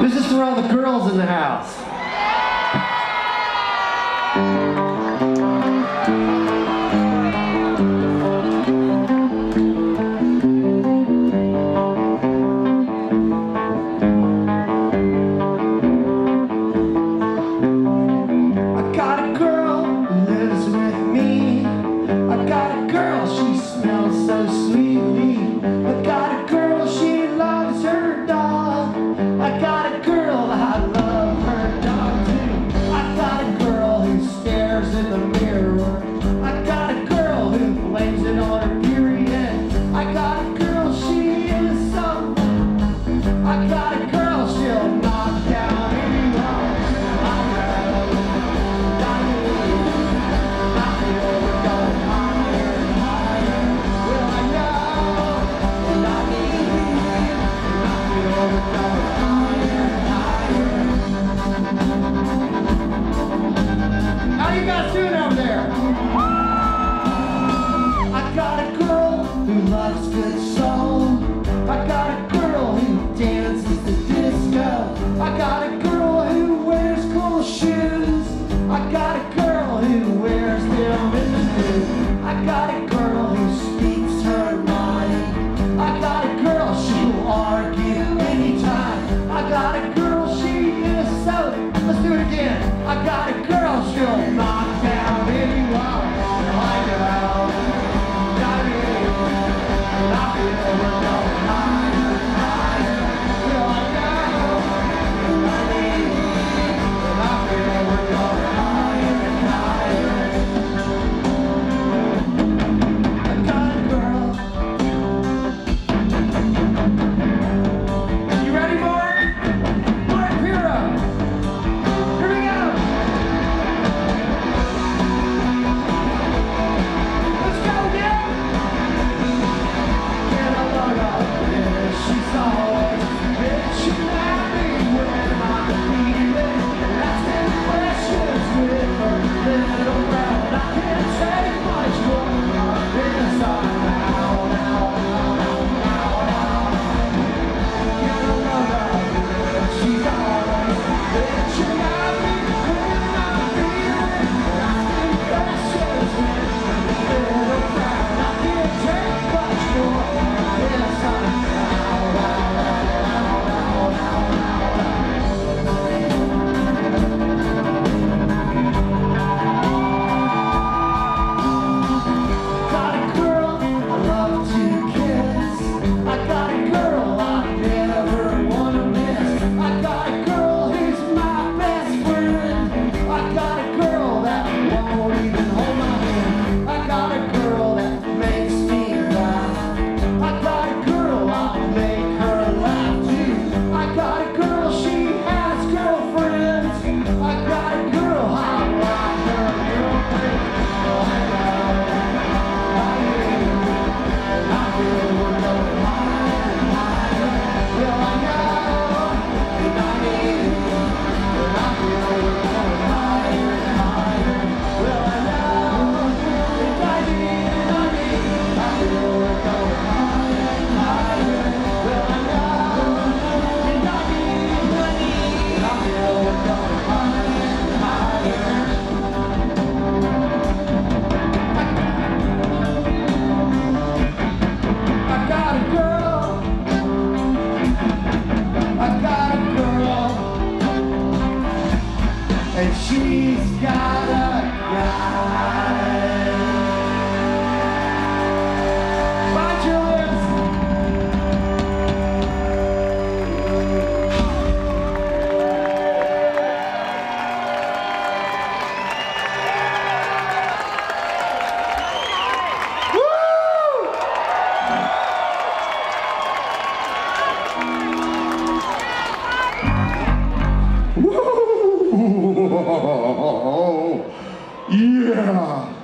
This is for all the girls in the house. stares in the mirror. I got a girl who blames it on her period. I got a girl, she is something. I got a girl. good soul. I got a and she's got a guy. イエー。